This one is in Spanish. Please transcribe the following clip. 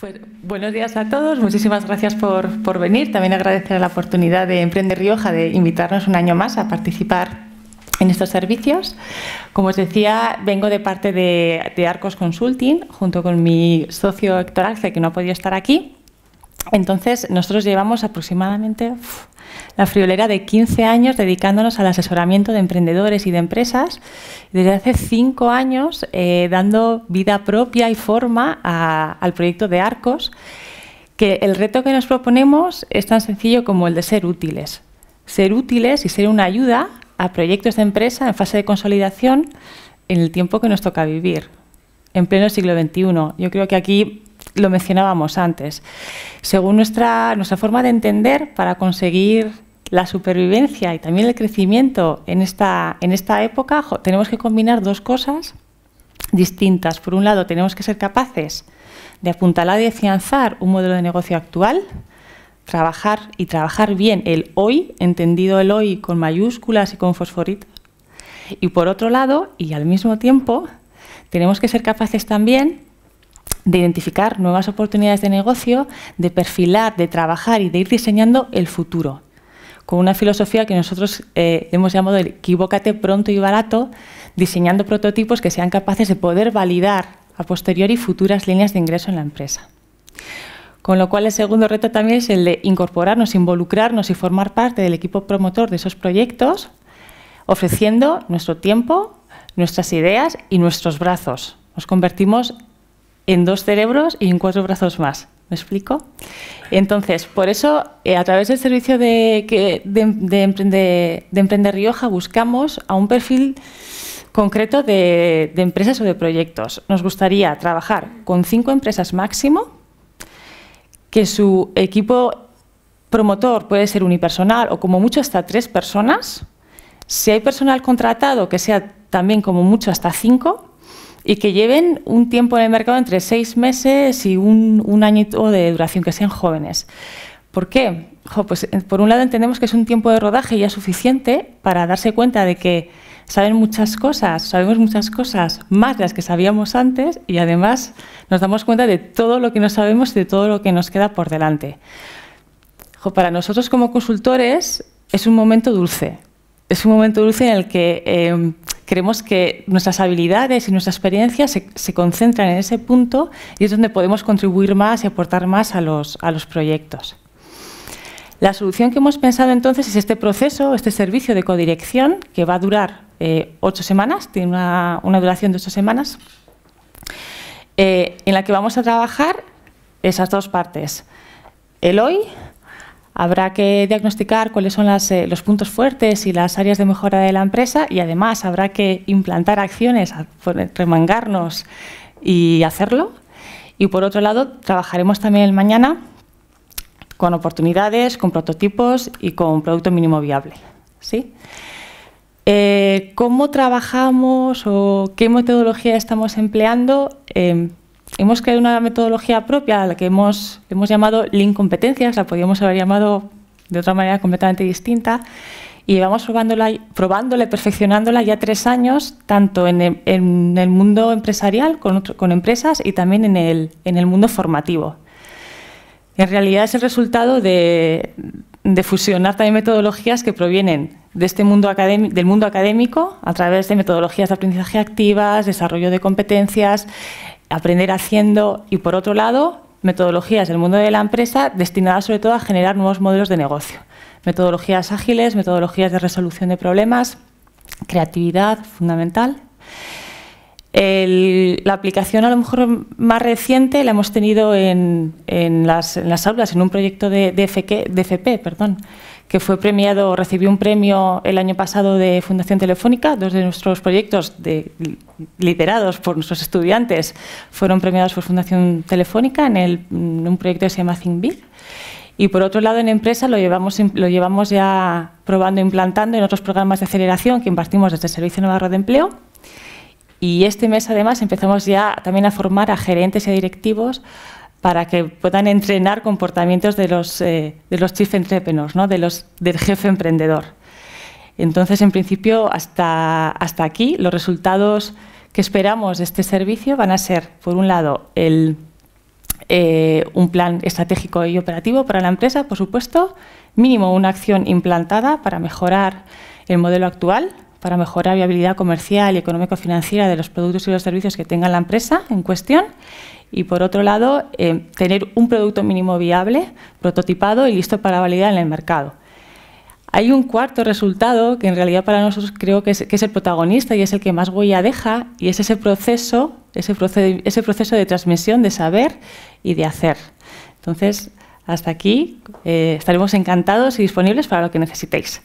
Pues buenos días a todos, muchísimas gracias por, por, venir. También agradecer la oportunidad de Emprende Rioja de invitarnos un año más a participar en estos servicios. Como os decía, vengo de parte de, de Arcos Consulting, junto con mi socio Héctor Arce, que no ha podido estar aquí. Entonces, nosotros llevamos aproximadamente la friolera de 15 años dedicándonos al asesoramiento de emprendedores y de empresas, desde hace 5 años eh, dando vida propia y forma al proyecto de Arcos, que el reto que nos proponemos es tan sencillo como el de ser útiles. Ser útiles y ser una ayuda a proyectos de empresa en fase de consolidación en el tiempo que nos toca vivir, en pleno siglo XXI. Yo creo que aquí lo mencionábamos antes. Según nuestra, nuestra forma de entender, para conseguir la supervivencia y también el crecimiento en esta, en esta época, tenemos que combinar dos cosas distintas. Por un lado, tenemos que ser capaces de apuntalar y afianzar un modelo de negocio actual, trabajar y trabajar bien el hoy, entendido el hoy con mayúsculas y con fosforitos. Y por otro lado, y al mismo tiempo, tenemos que ser capaces también de identificar nuevas oportunidades de negocio, de perfilar, de trabajar y de ir diseñando el futuro, con una filosofía que nosotros eh, hemos llamado el equivócate pronto y barato, diseñando prototipos que sean capaces de poder validar a posteriori futuras líneas de ingreso en la empresa. Con lo cual el segundo reto también es el de incorporarnos, involucrarnos y formar parte del equipo promotor de esos proyectos, ofreciendo nuestro tiempo, nuestras ideas y nuestros brazos. Nos convertimos en dos cerebros y en cuatro brazos más. ¿Me explico? Entonces, por eso, eh, a través del servicio de, de, Emprender Rioja, buscamos a un perfil concreto de, empresas o de proyectos. Nos gustaría trabajar con cinco empresas máximo, que su equipo promotor puede ser unipersonal o como mucho hasta tres personas. Si hay personal contratado, que sea también como mucho hasta cinco y que lleven un tiempo en el mercado entre seis meses y un, un añito de duración, que sean jóvenes. ¿Por qué? pues eh, por un lado entendemos que es un tiempo de rodaje ya suficiente para darse cuenta de que saben muchas cosas, sabemos muchas cosas más de las que sabíamos antes y además nos damos cuenta de todo lo que no sabemos y de todo lo que nos queda por delante. para nosotros como consultores es un momento dulce, es un momento dulce en el que eh, creemos que nuestras habilidades y nuestra experiencia se, concentran en ese punto y es donde podemos contribuir más y aportar más a los, a los proyectos. La solución que hemos pensado entonces es este proceso, este servicio de codirección, que va a durar eh, ocho semanas, tiene una, una, duración de ocho semanas, eh, en la que vamos a trabajar esas dos partes. El hoy, Habrá que diagnosticar cuáles son eh, los puntos fuertes y las áreas de mejora de la empresa y además habrá que implantar acciones, remangarnos y hacerlo. Y por otro lado, trabajaremos también el mañana con oportunidades, con prototipos y con producto mínimo viable. ¿sí? Eh, ¿Cómo trabajamos o qué metodología estamos empleando? Eh, hemos creado una metodología propia a la que hemos, hemos llamado Lean Competencias, la podríamos haber llamado de otra manera completamente distinta, y vamos probándola, y perfeccionándola ya tres años, tanto en el, mundo empresarial, con, empresas, y también en el, en el mundo formativo. En realidad es el resultado de, de fusionar también metodologías que provienen de este mundo del mundo académico a través de metodologías de aprendizaje activas, desarrollo de competencias, aprender haciendo y, por otro lado, metodologías del mundo de la empresa destinadas sobre todo a generar nuevos modelos de negocio. Metodologías ágiles, metodologías de resolución de problemas, creatividad fundamental. la aplicación a lo mejor más reciente la hemos tenido en, las, aulas, en un proyecto de, de, de FP, perdón, que fue premiado, recibió un premio el año pasado de Fundación Telefónica. Dos de nuestros proyectos liderados por nuestros estudiantes fueron premiados por Fundación Telefónica en, un proyecto que se llama ThinkBig. Y por otro lado, en empresa lo llevamos, lo llevamos ya probando implantando en otros programas de aceleración que impartimos desde el Servicio Navarro de Empleo. Y este mes, además, empezamos ya también a formar a gerentes y a directivos para que puedan entrenar comportamientos de los, eh, de los chief entrepreneurs, ¿no? de los, del jefe emprendedor. Entonces, en principio, hasta, hasta aquí, los resultados que esperamos de este servicio van a ser, por un lado, el eh, un plan estratégico y operativo para la empresa, por supuesto, mínimo una acción implantada para mejorar el modelo actual, para mejorar la viabilidad comercial y económico-financiera de los productos y los servicios que tenga la empresa en cuestión. Y por otro lado, eh, tener un producto mínimo viable, prototipado y listo para validar en el mercado. Hay un cuarto resultado que en realidad para nosotros creo que es, el protagonista y es el que más huella deja y es ese proceso, ese, proceso de transmisión de saber y de hacer. Entonces, hasta aquí eh, estaremos encantados y disponibles para lo que necesitéis.